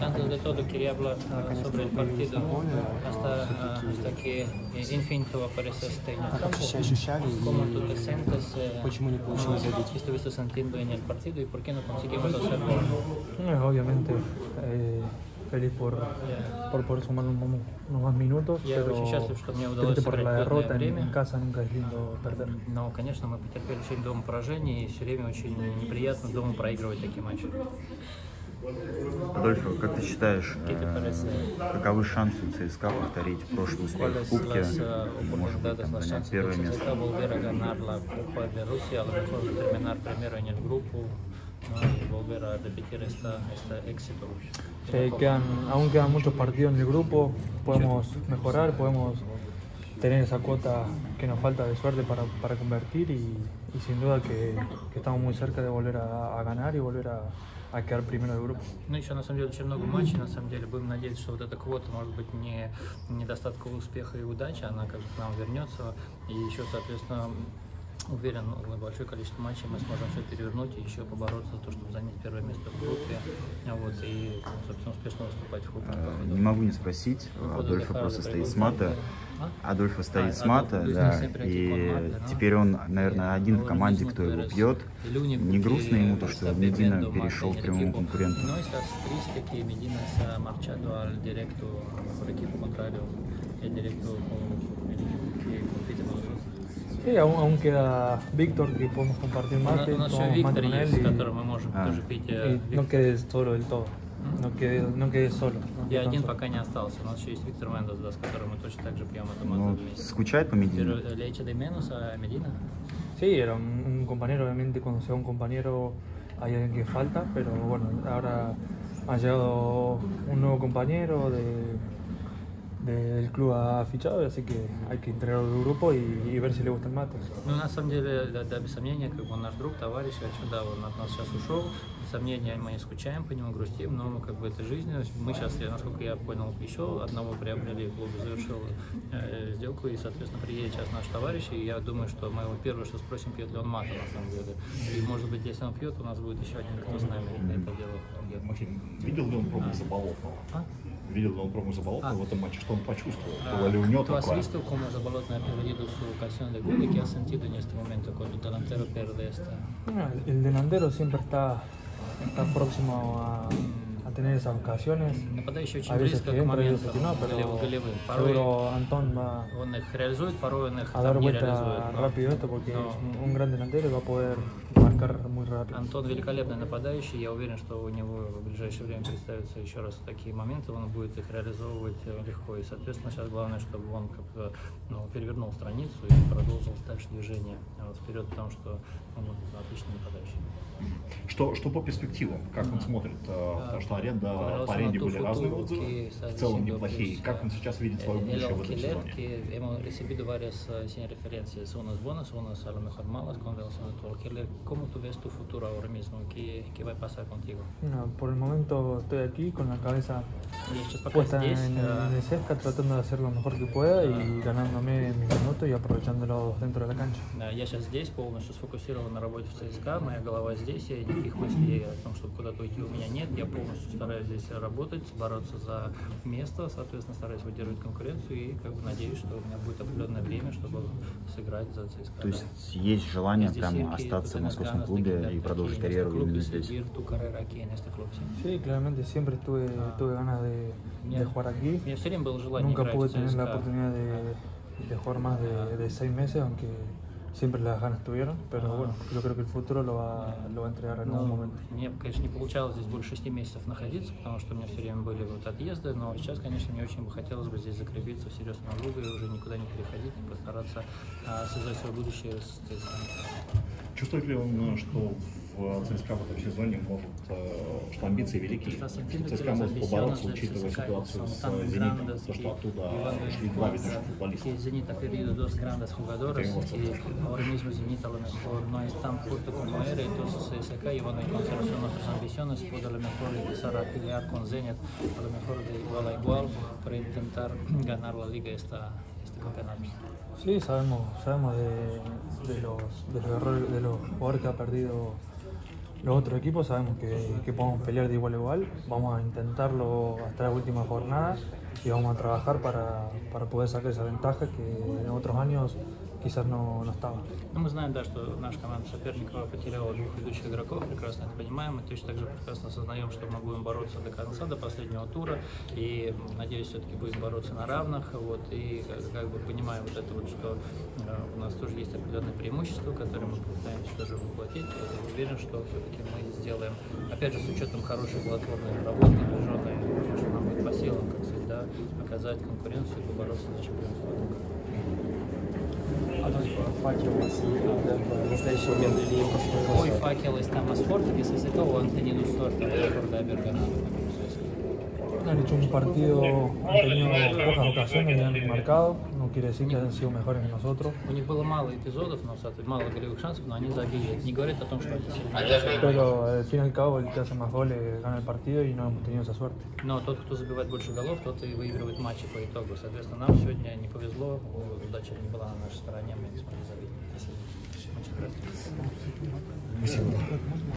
Antes de todo quería hablar ah, sobre el partido hasta, ah, hasta que eh, en el campo. ощущали ¿Cómo tú te sientes? eh, ah? ¿Qué estuviste sintiendo en el partido y por qué no conseguimos hacer gol? No, obviamente eh, feliz por, por poder sumar un- unos más minutos, Я pero triste por la derrota. En, en casa nunca es lindo perder. Но, конечно, мы потерпели очень дома поражение, и все время очень неприятно дома проигрывать такие матчи. Адольфо, как ты считаешь, ¿Qué te э, parece? каковы шансы у ЦСКА повторить прошлый успех ¿Cuáles в Кубке? las ah, Может быть, oportunidades, там, las занять chances первое de место? CSKA volver a ganar la Copa de Rusia, a lo mejor terminar primero en el grupo ¿no? y volver a repetir esta, este éxito? de la Eh, Copa? quedan, aún quedan muchos partidos en el grupo, podemos mejorar, podemos tener esa cuota que nos falta de suerte para, para convertir y, y sin duda que, que estamos muy cerca de volver a, a ganar y volver a, quedar primero del grupo. Ну, еще на самом деле очень много матчей, на самом деле будем надеяться, что вот эта квота, может быть, не недостаткового успеха и удачи, она как бы к нам вернется, и еще, соответственно, уверен, большое количество матчей мы сможем все перевернуть и еще побороться за то, чтобы занять первое место в группе, вот, и, собственно, успешно выступать в Кубке. Э, Не могу не спросить, Адольфо просто стоит с мата. Адольфо стоит с мата, да, и теперь он, наверное, один в команде, кто его пьет. Не грустно ему то, что Медина перешел к прямому конкуренту? No Sí, aún, aún queda Víctor que podemos compartir У нас- mate, у нас еще tomamos mate Виктор con есть, él с y, которым мы можем А. тоже пить. y э, no Вик- quedes solo del todo, no quedes, no quedes solo. no Я quedes один tan solo. пока не остался. У нас еще есть Виктор Мендес, да, с которым мы точно так же пьем эту Ну, мазу вместе. скучает по Pero Медине? eh, le echa de menos a Medina. Sí, era un, un compañero, obviamente cuando se va un compañero hay alguien que falta, pero bueno, ahora ha llegado un nuevo compañero de, del club ha fichado, así que hay que integrarlo al grupo y, y ver si le gusta el mate. Ну, на самом деле, да, да, без сомнения, как бы он наш друг, товарищ, а что, да, он от нас сейчас ушел. Без сомнения, мы не скучаем по нему, грустим, но как бы это жизнь. Мы сейчас, я, насколько я понял, еще одного приобрели, клуб завершил э, сделку, и, соответственно, приедет сейчас наш товарищ, и я думаю, что мы его первое, что спросим, пьет ли он мата, на самом деле. И, может быть, если он пьет, у нас будет еще один, кто с нами это дело видел ли он пробу Заболотного? А? Видел он пробу Заболотного А. в этом матче? Что он почувствовал? Ah, Было ли у него ¿Tú has такое? visto cómo Zabalotna ha perdido su ocasión de gol y qué has sentido en este momento cuando el delantero pierde esta? Bueno, el, el delantero siempre está, está próximo a, a tener esas ocasiones. Нападающий очень A veces близко que к entra, veces que no, pero голевым. Порой seguro Antón va он их реализует, порой он их a dar не vuelta реализует. rápido esto porque es un gran delantero y va a poder muy rápido. Антон великолепный нападающий, я уверен, что у него в ближайшее время представятся еще раз такие моменты, он будет их реализовывать э, легко. И, соответственно, сейчас главное, чтобы он как ну, перевернул страницу и продолжил дальше движение э, вот, вперед, потому что он отличный нападающий. Что, что по перспективам? Как он смотрит? Э, Потому что аренда, по аренде были разные отзывы, ¿qué estás в целом неплохие. Как он сейчас видит свое el будущее в этом сезоне? hemos recibido varias eh, sin referencias, unas buenas, unas a lo mejor malas con relación a tu alquiler. ¿Cómo tú ves tu futuro ahora mismo? ¿Qué, qué va a pasar contigo? No, por el momento estoy aquí con la cabeza Я puesta en, en el Cesca tratando de hacer lo mejor que pueda y ganándome mis minutos y aprovechándolo dentro de la cancha. Я сейчас здесь полностью сфокусирован на работе в ЦСКА, моя голова здесь, и никаких мыслей о том, чтобы куда-то уйти у меня нет. Я полностью стараюсь здесь работать, бороться за место, соответственно, стараюсь выдерживать конкуренцию и как бы надеюсь, что у меня будет определенное время, чтобы сыграть за ЦСКА. То да. есть есть желание Es прям decir, que остаться в московском клубе и продолжить карьеру именно здесь? sí. Claramente siempre estuve, tuve ganas de, de Мне- jugar aquí. У меня все время было желание Nunca pude tener la oportunidad de, de jugar más de, de seis meses, aunque siempre las ganas tuvieron. Pero bueno, yo creo que el futuro lo va, lo va a entregar en algún Ну, momento. мне, конечно, не получалось здесь больше шести месяцев находиться, потому что у меня все время были вот отъезды, но сейчас, конечно, мне очень бы хотелось бы здесь закрепиться в серьезном клубе и уже никуда не переходить, и постараться а, связать свое будущее с. Чувствует ли он, что в ЦСКА в этом сезоне может, э, что амбиции велики? Estás Что sintiendo que ЦСКА las может ambiciones побороться, del учитывая CSKA ситуацию son с tan э, «Зенитом», grandes то, что que оттуда iban a ушли два ведущих que футболиста. Zenit ha perdido dos grandes jugadores y ahora mismo Zenit a lo mejor no es tan fuerte como era, entonces CSKA llevando en consideración nuestras ambiciones puede a lo mejor empezar a pelear con Zenit, a lo mejor de igual a igual para intentar ganar la liga esta, este campeonato. Sí, sabemos, sabemos de, de los, de los errores de los jugadores que ha perdido los otros equipos sabemos que, que podemos pelear de igual a igual, vamos a intentarlo hasta la última jornada y vamos a trabajar para, para poder sacar esa ventaja que en otros años quizás no, no estaba. Ну, мы знаем, да, что наша команда соперников потеряла двух ведущих игроков, прекрасно это понимаем, и точно так же прекрасно осознаем, что мы будем бороться до конца, до последнего тура, и, надеюсь, все-таки будем бороться на равных, вот, и как, как бы понимаем вот это вот, что э, у нас тоже есть определенные преимущества, которые мы пытаемся тоже воплотить, и уверен, что все-таки мы сделаем, опять же, с учетом хорошей платформы работы, напряженной, что нам будет по силам, как сказать, да, оказать конкуренцию и побороться за чемпионство. факел у вас в настоящий момент или Hoy Факел estamos fuertes, necesito o han tenido suerte por haber ganado. Han hecho un partido, han tenido pocas ocasiones y han marcado, no quiere decir que hayan sido mejores que nosotros, У них было мало эпизодов, но, соответственно, мало голевых шансов, но они забили. Это не говорит о том, что pero al fin y al cabo el que hace más goles gana el partido y no hemos tenido esa suerte. Но тот, кто забивает больше голов, тот и выигрывает матчи по итогу. Соответственно, нам сегодня не повезло, удача не была на нашей стороне, мы не смогли забить. Хорошо. Спасибо.